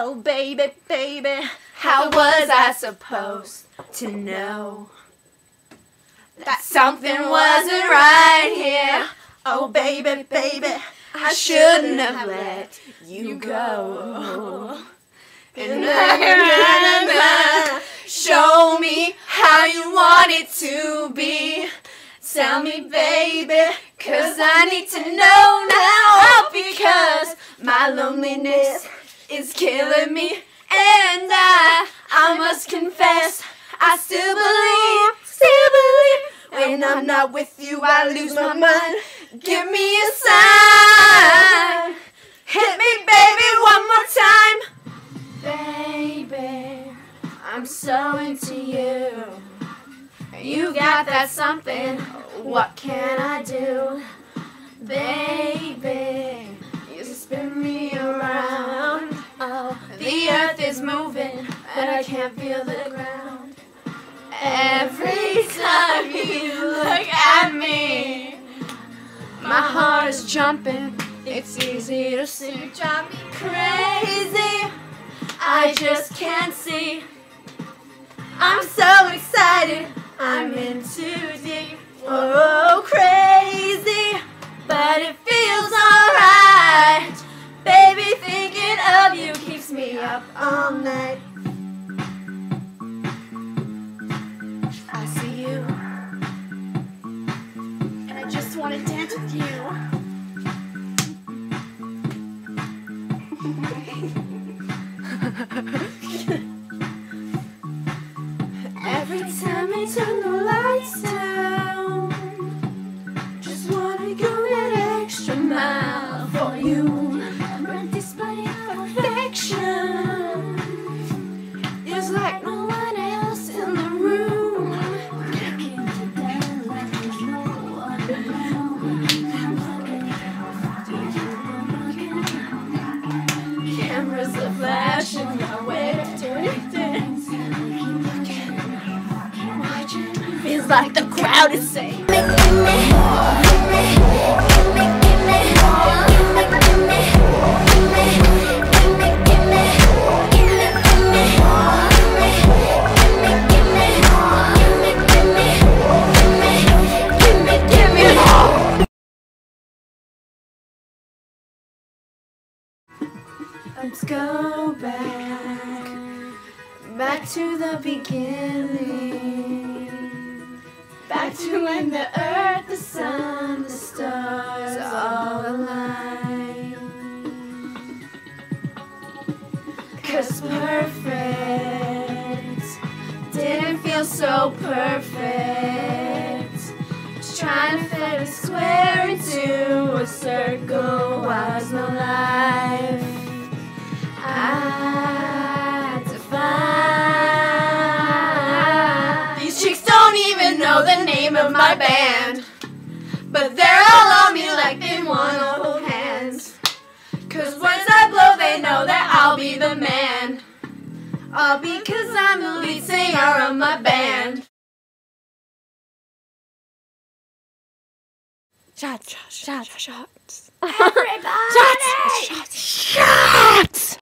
Oh, baby, baby, how was I supposed to know that something wasn't right here? Oh, baby, baby, I shouldn't have let you go. And show me how you want it to be. Tell me, baby, cause I need to know now. Because my loneliness killing me. And I, I must confess, I still believe, still believe. When I'm not with you, I lose my mind. Give me a sign. Hit me, baby, one more time. Baby, I'm so into you. You got that something. What can I do? Baby, but I can't feel the ground. Every time you look at me, my heart is jumping. It's easy to see. You drive me crazy. I just can't see. I'm so excited. I'm in too deep. Oh, crazy. But it feels alright. Baby, thinking of you keeps me up all night. To dance with you. Every time I turn the lights down, just wanna go that extra mile for you. But despite perfection, like the crowd is saying. Let's go back, back to the beginning. When the earth, the sun, the stars all aligned. Cause perfect didn't feel so perfect. Just trying to fit a square into a circle was no life. Name of my band. But they're all on me like they wanna hold hands. Cause once I blow, they know that I'll be the man. All because I'm the lead singer of my band. Shots, shots, shots, shots. Everybody! Shots, shots, shots.